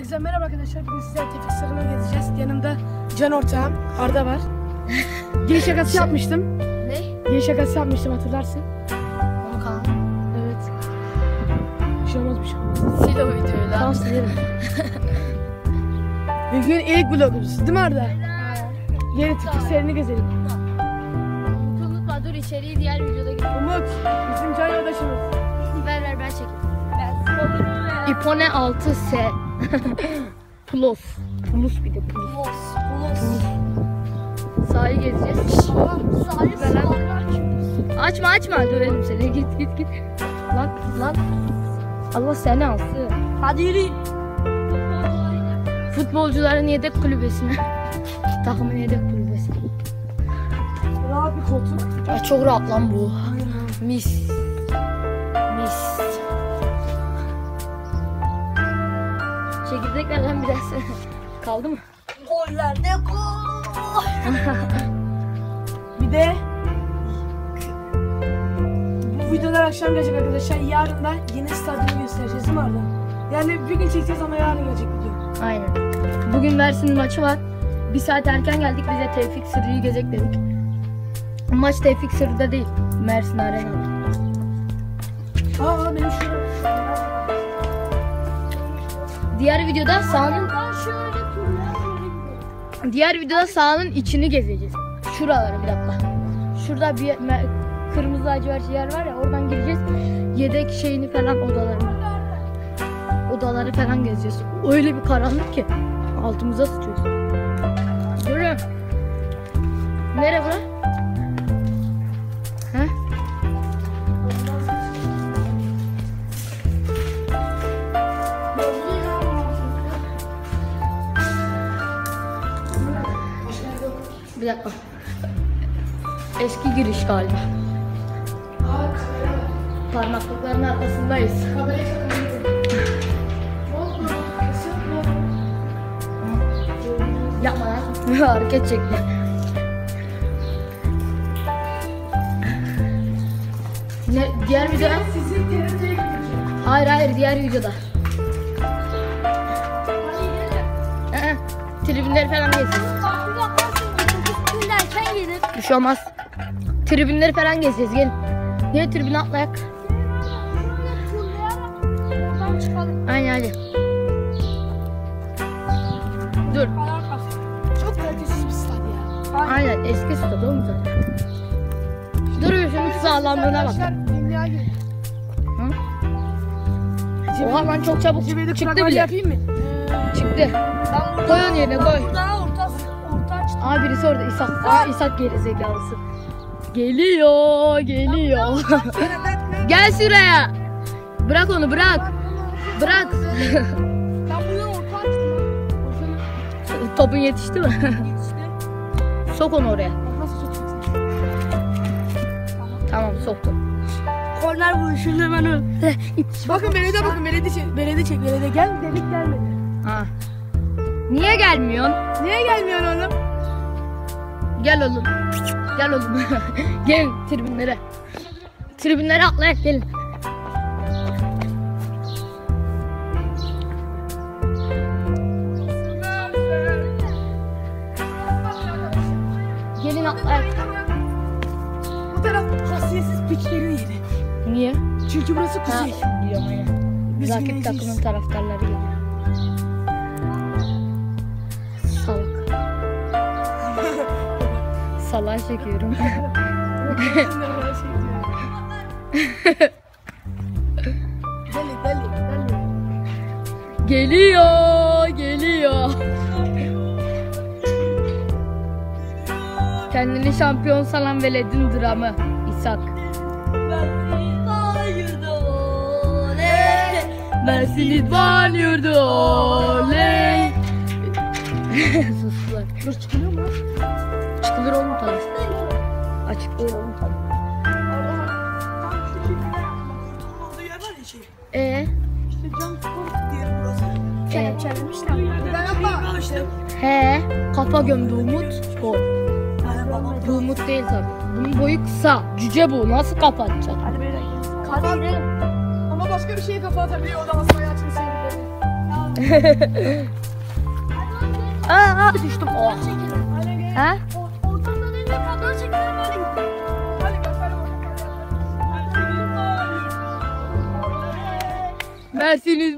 Herkese merhaba arkadaşlar. Bugün sizlerle Tevfik Sarı'na gezeceğiz. Yanımda Can Ortağım, Arda var. Giriş şakası yapmıştım. Ne? Giriş şakası yapmıştım hatırlarsın. Onu kan. Evet. Bir şey olmaz bir şey olmaz. Sil o videoyu Tamam lan. silerim. Bugün ilk vlogumuz değil mi Arda? Yeni Tevfik Sarı'nı gezelim. Unutma dur içeriği diğer videoda gör. Umut, bizim can yoldaşımız. Ver ver ben çekeyim. İpone 6S. Plus. Plus bir de plus. Sahil gezeceğiz. Sahil Açma açma döverim seni. Git git git. Lan lan. Allah seni alsın. Hadi yürü. Futbolcuların yedek kulübesine. Takımın yedek kulübesine. Rahat bir koltuk. Ya çok rahat lan bu. Mis. Mis. Çekirdeklerden biraz kaldı mı? Gollerde gol. bir de bu videolar akşam gelecek arkadaşlar. Yarın da yeni stadyumu göstereceğiz değil mi Arda? Yani bir gün çekeceğiz ama yarın gelecek video. Aynen. Bugün Mersin maçı var. Bir saat erken geldik bize Tevfik Sırrı'yı gezecek dedik. Maç Tevfik Sırrı'da değil. Mersin Arena'da. Aa benim şu Diğer videoda sahanın Diğer videoda sahanın içini gezeceğiz. Şuraları bir dakika. Şurada bir kırmızı lacivert yer var ya oradan gireceğiz. Yedek şeyini falan odalarını. Odaları falan gezeceğiz. Öyle bir karanlık ki altımıza sıçıyoruz. Görüyor musun? Nere bura? Dakika. Eski giriş galiba. Parmaklıkların arkasındayız. Yapma lan. Hareket çekti. Ne, diğer videoda? Sizin TRT'ye gidecek. Hayır hayır diğer videoda. Tribünleri falan gezeceğiz. Bir şey olmaz. Tribünleri falan gezeceğiz gelin. Niye tribüne atlayak? Aynen hadi. Dur. Çok kalitesiz bir stad ya. Aynen eski stat oğlum zaten. Dur bir şunun sağlamlığına bak. Oha lan çok çabuk çıktı bile. yapayım mı? Çıktı. Koy onu yerine koy. Aa birisi orada İshak. Aa İshak geri zekalısı. Geliyor, geliyor. Gel şuraya. Bırak onu bırak. Bırak. Topun yetişti mi? Sok onu oraya. Tamam soktum. Korner vuruşunda hemen öl. Bakın belediye bakın belediye çek. Belediye çek belediye. Gel dedik gelmedi. Ha. Niye gelmiyorsun? Niye gelmiyorsun oğlum? Gel oğlum. Gel oğlum. Gel tribünlere. Tribünlere atlayak gelin. Gelin atlayak. Bu taraf hasiyetsiz piçlerin yeri. Niye? Çünkü burası kuzey. aynen. Biz Rakip güneydeyiz. takımın taraftarları geliyor. Salağa çekiyorum. Geliyor, geliyor. Kendini şampiyon sanan veledin dramı. İshak. Mersin İdman yurdu oley. Sustular. Dur çıkıyor mu? Çıkılır oğlum tabii. Açık değil oğlum tabii. Tam şu çizgide olduğu yer var ya şey. Ee, İşte cam spor diye burası. Kelepçelemişler. Ben yapma. İşte. he, kafa gömdü Umut. Babam. Bu Umut değil tabii. Bunun boyu kısa. Cüce bu. Nasıl kapatacak? Hadi. Hadi gidelim. Ama başka bir şeye kafa atabiliyor o da asmayı açmış sevgileri. Aa, aa, düştüm. Oh. Ha?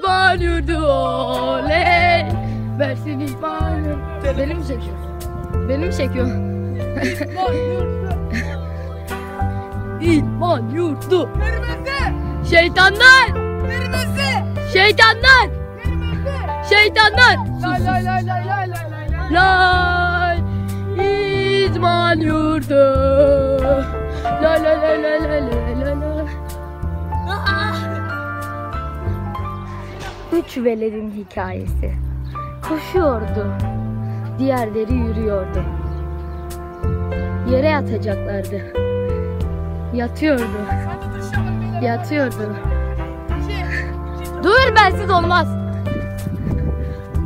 İzban yurdu oley. Mersin İzban yurdu. Beni mi çekiyor? Beni mi çekiyor? İzban yurdu. Şeytanlar! Kırmızı. Şeytanlar! Kırmızı. Şeytanlar! Lay lay lay lay lay lay lay lay. İzman yurdu. La la la la la la la la. Üç veledin hikayesi. Koşuyordu. Diğerleri yürüyordu. Yere yatacaklardı. Yatıyordu. Yatıyordu. Dur bensiz olmaz.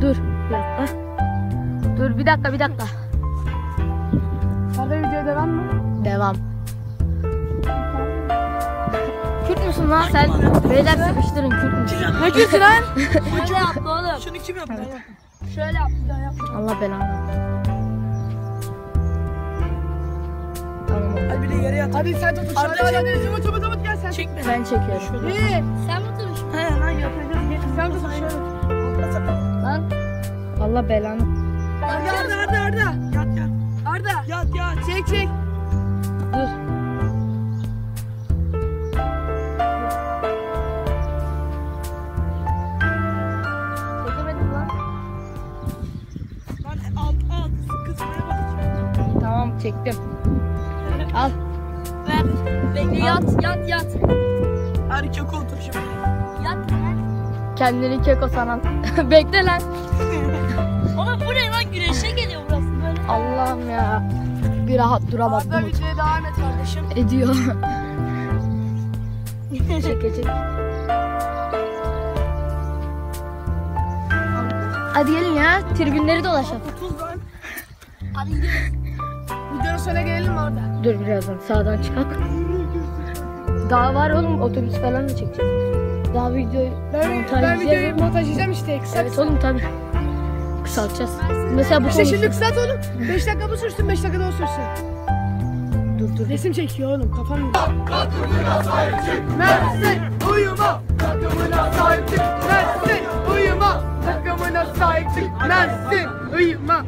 Dur. Dur bir dakika bir dakika. Devam mı? Devam. Kürt müsün lan sen? Beyler sıkıştırın Kürt müsün? Ne diyorsun lan? Şöyle yaptı oğlum. Şunu kim yaptı? Şöyle yap. Bir daha yap. Allah belanı. Hadi bir de yere yat. Hadi sen tut. Hadi hadi hadi. Zıvıt zıvıt zıvıt gel sen. Çekme. Ben çekiyorum. İyi. Sen mi tutuşun? He lan yapacağız. Gel. Sen tut şöyle. Lan. Allah belanı. Arda Arda Arda Arda. Yat yat. Arda. Yat yat. Çek çek. Dur. Çekemedim lan. Lan alt alt. Kısmaya bak. Tamam çektim. Al. Ver. Bekle yat yat yat. Hadi kök otur şimdi. Yat. Kendini keko sanan. Bekle lan. Allah'ım ya. Bir rahat duramadım. Arda videoya devam et kardeşim. Ediyor. çek çek. Hadi gelin ya. Tribünleri dolaşalım. 30 lan. Hadi gidelim. Videonun sonuna gelelim orada? Dur birazdan sağdan çıkak. Daha var oğlum otobüs falan da çekeceğiz. Daha videoyu Ben, ben montajlayacağız. videoyu montajlayacağım işte. Kısa Evet oğlum tabii. Kısaltacağız. Mesela bu İşte konu. şimdi kısalt oğlum. 5 dakika bu sürsün 5 dakika da o sürsün. Dur dur. Resim çekiyor oğlum kafam yok. Mersin uyuma takımına sahip çık. Mersin uyuma takımına sahip çık. Mersin uyuma